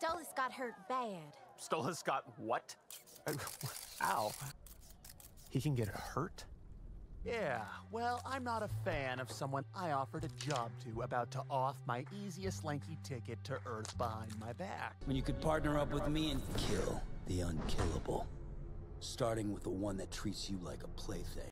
Stolas got hurt bad. Stolas got what? Ow. He can get hurt? Yeah, well, I'm not a fan of someone I offered a job to about to off my easiest lanky ticket to Earth behind my back. When you could partner up with me and kill the unkillable. Starting with the one that treats you like a plaything.